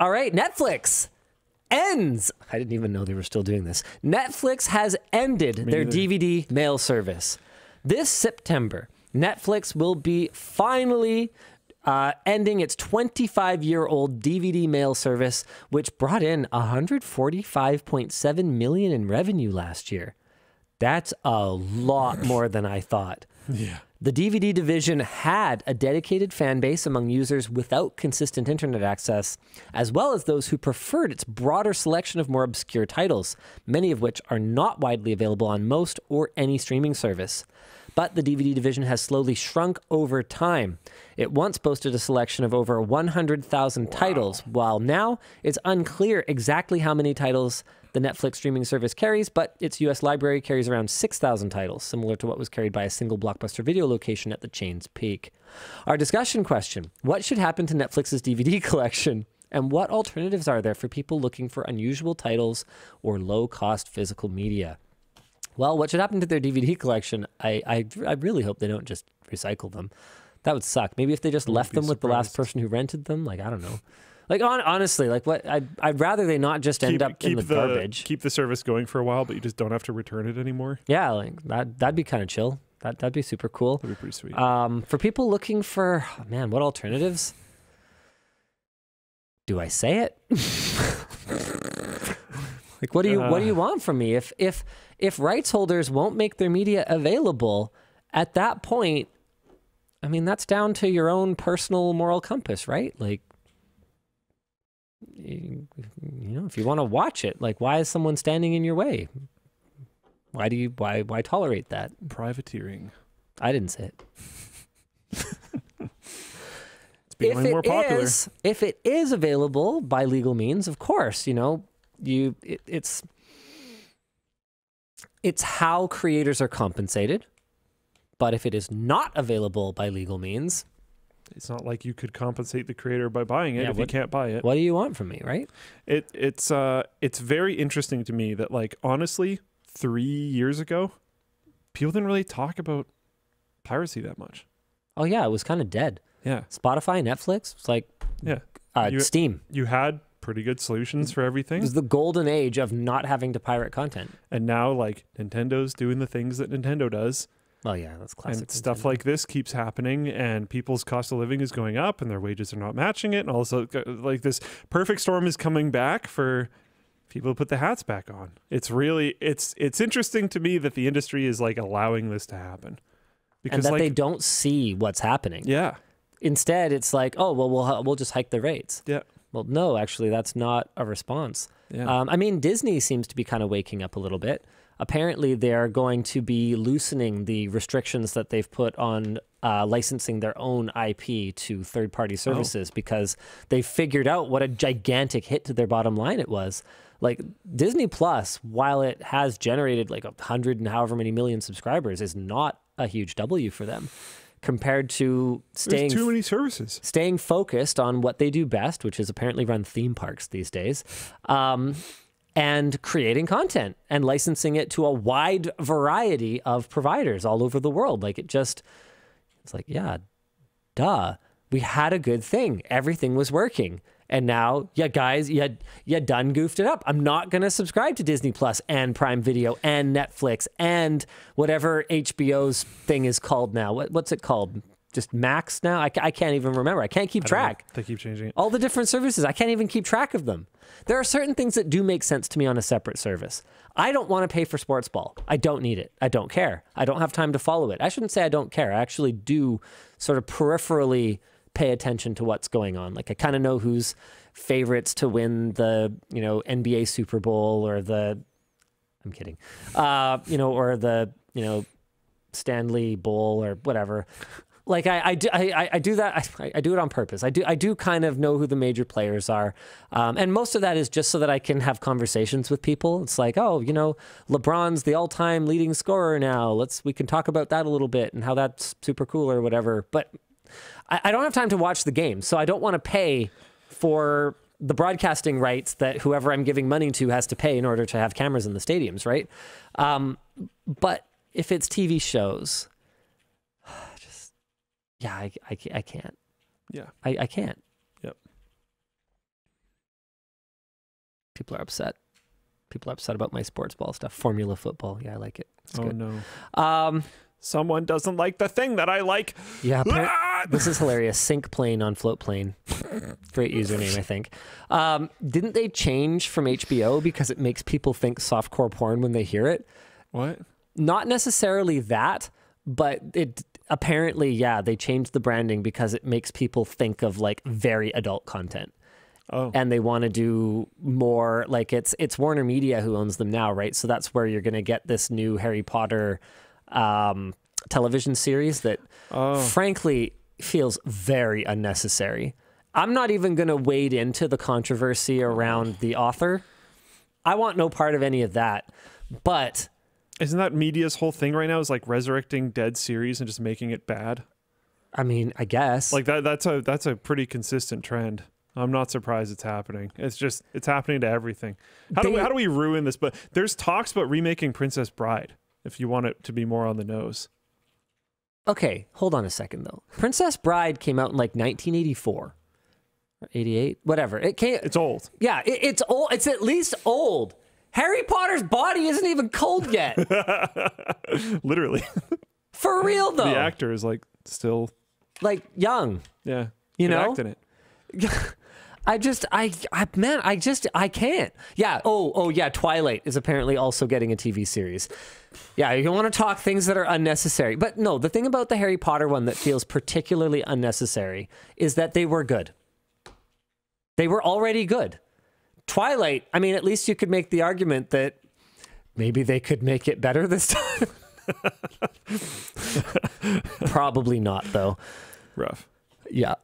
All right, Netflix ends. I didn't even know they were still doing this. Netflix has ended their neither. DVD mail service. This September, Netflix will be finally uh, ending its 25 year old DVD mail service, which brought in 145.7 million in revenue last year. That's a lot more than I thought. Yeah. The DVD division had a dedicated fan base among users without consistent internet access, as well as those who preferred its broader selection of more obscure titles, many of which are not widely available on most or any streaming service. But the DVD division has slowly shrunk over time. It once boasted a selection of over 100,000 titles, while now it's unclear exactly how many titles the Netflix streaming service carries, but its US library carries around 6,000 titles, similar to what was carried by a single blockbuster video location at the chain's peak. Our discussion question What should happen to Netflix's DVD collection? And what alternatives are there for people looking for unusual titles or low cost physical media? Well, what should happen to their DVD collection? I, I, I really hope they don't just recycle them. That would suck. Maybe if they just left them with the last person who rented them, like I don't know. Like on, honestly, like what I'd, I'd rather they not just end Keep, up in keep the, garbage. keep the service going for a while, but you just don't have to return it anymore. Yeah, like that that'd be kind of chill. That that'd be super cool. That'd be pretty sweet. Um, for people looking for oh, man, what alternatives? Do I say it? like what do you what do you Uh. want from me? If if if rights holders won't make their media available, at that point, I mean that's down to your own personal moral compass, right? Like you, know, if you want to watch it, like why is someone standing in your way? Why do you why why tolerate that? Privateering. I didn't say it. It's becoming more popular. is- if it is available by legal means, of course, you know, you it, it's it's how creators are compensated. But if it is not available by legal means, It's not like you could compensate the creator by buying it Yeah, if you can't buy it. what do you want from me, right? It it's uh it's very interesting to me that like honestly, three years ago, people didn't really talk about piracy that much. Oh yeah, it was kind of dead. Yeah, Spotify, Netflix, it's like yeah. uh, You- Steam. You had pretty good solutions for everything. It was the golden age of not having to pirate content. and now like Nintendo's doing the things that Nintendo does, Well, yeah, that's classic. and stuff like this keeps happening, and people's cost of living is going up, and their wages are not matching it, and also like this perfect storm is coming back for people to put the hats back on. It's really it's it's interesting to me that the industry is like allowing this to happen and because that like they don't see what's happening. yeah Instead, it's like, oh well, we'll we'll just hike the rates. yeah Well, no, actually, that's not a response. yeah Um, I mean, Disney seems to be kind of waking up a little bit. Apparently, they're going to be loosening the restrictions that they've put on uh, licensing their own IP to third party services because they figured out what a gigantic hit to their bottom line it was. Like Disney Plus, while it has generated like a hundred and however many million subscribers, is not a huge W for them compared to staying There's too many services. staying focused on what they do best, which is apparently run theme parks these days, um, and creating content and licensing it to a wide variety of providers all over the world. Like it just, it's like, yeah, duh. We had a good thing. Everything was working. And now, yeah, guys, you, you done goofed it up. I'm not going to subscribe to Disney Plus and Prime Video and Netflix and whatever HBO's thing is called now. What, what's it called? Just Max now? I, I can't even remember. I can't keep I track. They keep changing it. All the different services, I can't even keep track of them. There are certain things that do make sense to me on a separate service. I don't want to pay for sports ball. I don't need it. I don't care. I don't have time to follow it. I shouldn't say I don't care. I actually do sort of peripherally pay attention to what's going on. Like I kind of know who's favorites to win the, you know, NBA Super Bowl or the I'm kidding. Uh, you know, or the, you know, Stanley Bowl or whatever. Like I, I, do, I, I- do that. I, I do it on purpose. I do, I do kind of know who the major players are, um, and most of that is just so that I can have conversations with people. It's like, oh, you know, LeBron's the all-time leading scorer now. Let's we can talk about that a little bit and how that's super cool or whatever. But I, I don't have time to watch the game, so I don't want to pay for the broadcasting rights that whoever I'm giving money to has to pay in order to have cameras in the stadiums, right? Um, but if it's TV shows, yeah, I, I, I can't. Yeah. I, I can't. Yep. People are upset. People are upset about my sports ball stuff. Formula football. Yeah, I like it. It's oh good. no. Um, Someone doesn't like the thing that I like. yeah, Ah! this is hilarious. Sync plane on Floatplane. Great username, I think. Um, didn't they change from HBO because it makes people think softcore porn when they hear it? What? Not necessarily that, but it apparently, yeah, they changed the branding because it makes people think of like very adult content. Oh. and they want to do more like it's it's Warner Media who owns them now, right? So that's where you're going to get this new Harry Potter um, television series that Oh. frankly feels very unnecessary. I'm not even going to wade into the controversy around the author. I want no part of any of that. But Isn't that media's whole thing right now is like resurrecting dead series and just making it bad? I mean, I guess Like that that's a that's a pretty consistent trend. I'm not surprised it's happening. It's just it's happening to everything. How do we, how do we ruin this? But there's talks about remaking Princess Bride if you want it to be more on the nose. Okay, hold on a second though. Princess Bride came out in like 1984 88, whatever. It can't It's old. Yeah, it, it's old. It's at least old. Harry Potter's body isn't even cold yet. Literally. For real though. the actor is like still Like young. yeah. You know? act in it. I just I, I man, I just I can't. Yeah. Oh, oh yeah, Twilight is apparently also getting a TV series. Yeah, you want to talk things that are unnecessary. But no, the thing about the Harry Potter one that feels particularly unnecessary is that they were good. They were already good. Twilight, I mean, at least you could make the argument that maybe they could make it better this time. Probably not though. Rough. Yeah.